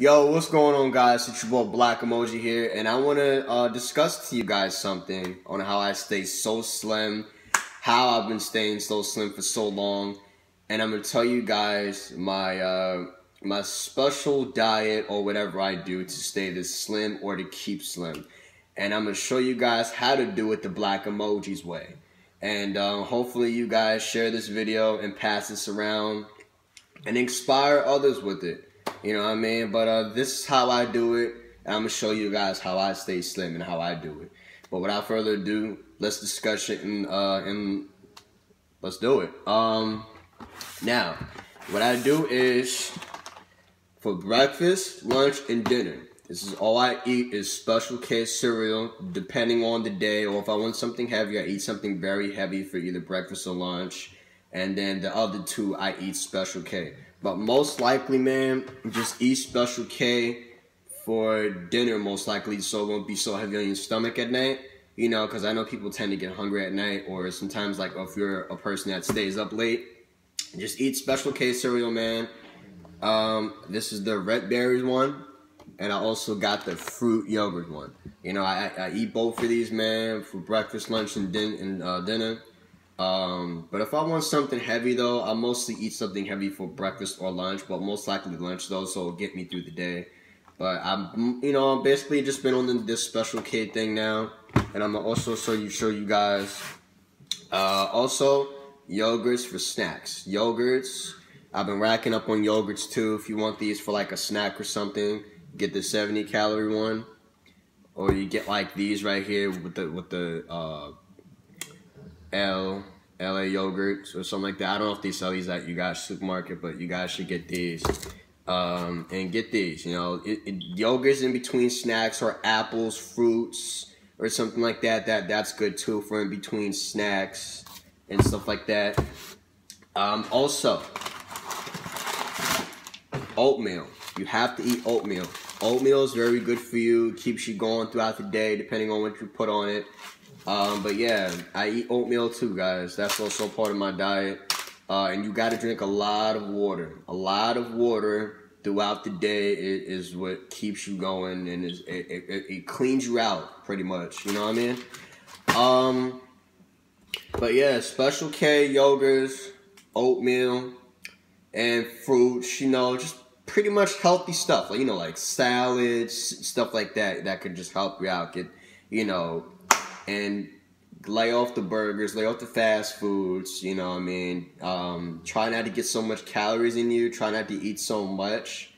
Yo, what's going on, guys? It's your boy Black Emoji here, and I want to uh, discuss to you guys something on how I stay so slim, how I've been staying so slim for so long, and I'm gonna tell you guys my uh, my special diet or whatever I do to stay this slim or to keep slim, and I'm gonna show you guys how to do it the Black Emojis way, and uh, hopefully you guys share this video and pass this around and inspire others with it. You know what I mean? But uh, this is how I do it. I'm gonna show you guys how I stay slim and how I do it. But without further ado, let's discuss it and uh, and let's do it. Um, now, what I do is for breakfast, lunch, and dinner. This is all I eat is special K cereal, depending on the day, or if I want something heavy, I eat something very heavy for either breakfast or lunch. And then the other two, I eat special K. But most likely, man, just eat Special K for dinner, most likely, so it won't be so heavy on your stomach at night. You know, because I know people tend to get hungry at night, or sometimes, like, if you're a person that stays up late, just eat Special K cereal, man. Um, this is the red berries one, and I also got the fruit yogurt one. You know, I, I eat both of these, man, for breakfast, lunch, and, din- and uh, dinner. Um, but if I want something heavy though, I mostly eat something heavy for breakfast or lunch, but most likely lunch though, so it'll get me through the day. But I'm, you know, basically just been on this special kid thing now, and I'm also show you, show you guys. Uh, also, yogurts for snacks. Yogurts. I've been racking up on yogurts too. If you want these for like a snack or something, get the 70 calorie one, or you get like these right here with the with the uh, L LA yogurts or something like that. I don't know if they sell these at you guys supermarket, but you guys should get these. Um, and get these, you know, it, it, yogurts in between snacks or apples, fruits, or something like that. That that's good too for in between snacks and stuff like that. Um, also, oatmeal. You have to eat oatmeal. Oatmeal is very good for you. Keeps you going throughout the day, depending on what you put on it. Um, but yeah, I eat oatmeal too, guys. That's also part of my diet. Uh, and you got to drink a lot of water. A lot of water throughout the day is, what keeps you going and is, it, it, it, cleans you out pretty much. You know what I mean? Um, but yeah, Special K yogurts, oatmeal, and fruits. You know, just pretty much healthy stuff. Like you know, like salads, stuff like that. That could just help you out. Get you know and lay off the burgers, lay off the fast foods, you know I mean? Um, try not to get so much calories in you, try not to eat so much.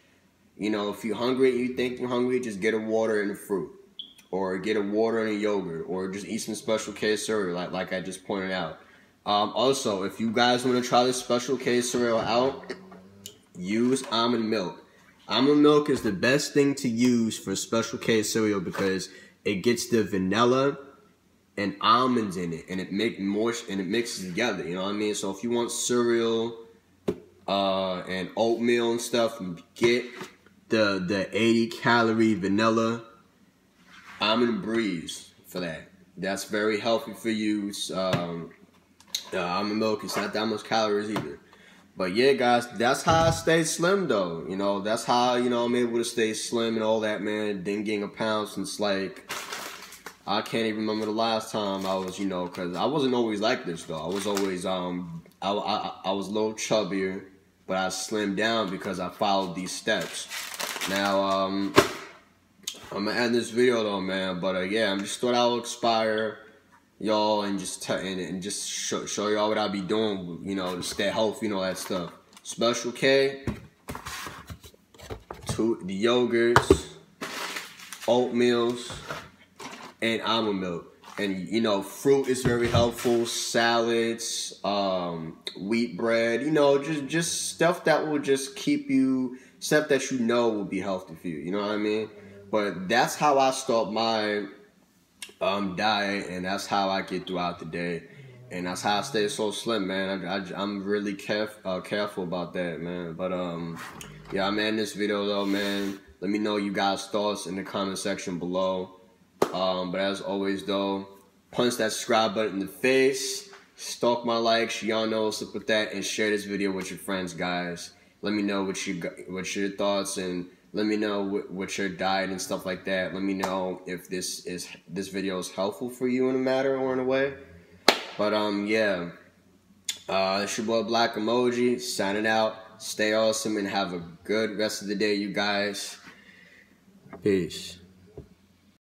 You know, if you're hungry and you think you're hungry, just get a water and a fruit. Or get a water and a yogurt. Or just eat some special K cereal, like, like I just pointed out. Um, also, if you guys want to try this special K cereal out, use almond milk. Almond milk is the best thing to use for special K cereal because it gets the vanilla and almonds in it, and it make more and it mixes together. You know what I mean? So if you want cereal uh, and oatmeal and stuff, get the the 80 calorie vanilla almond breeze for that. That's very healthy for you. Um, uh, almond milk is not that much calories either. But yeah, guys, that's how I stay slim though. You know, that's how you know I'm able to stay slim and all that, man. Didn't gain a pound since like I can't even remember the last time I was, you know, because I wasn't always like this though. I was always, um, I, I, I was a little chubbier, but I slimmed down because I followed these steps. Now, um, I'm gonna end this video though, man. But uh, yeah, I'm just thought I'll inspire y'all and just t- and, and just show, show y'all what I be doing, you know, to stay healthy and all that stuff. Special K, two the yogurts, oatmeals and almond milk. And you know, fruit is very helpful. Salads, um, wheat bread. You know, just just stuff that will just keep you stuff that you know will be healthy for you. You know what I mean? But that's how I start my um, diet, and that's how I get throughout the day, and that's how I stay so slim, man. I, am really caref- uh, careful about that, man. But um, yeah, I'm in this video though, man. Let me know you guys' thoughts in the comment section below. Um, but as always, though, punch that subscribe button in the face, stalk my likes, y'all know what's up with that, and share this video with your friends, guys. Let me know what you what your thoughts and Let me know what, what your diet and stuff like that. Let me know if this is this video is helpful for you in a matter or in a way. But um, yeah. Uh, it's your boy Black Emoji signing out. Stay awesome and have a good rest of the day, you guys. Peace.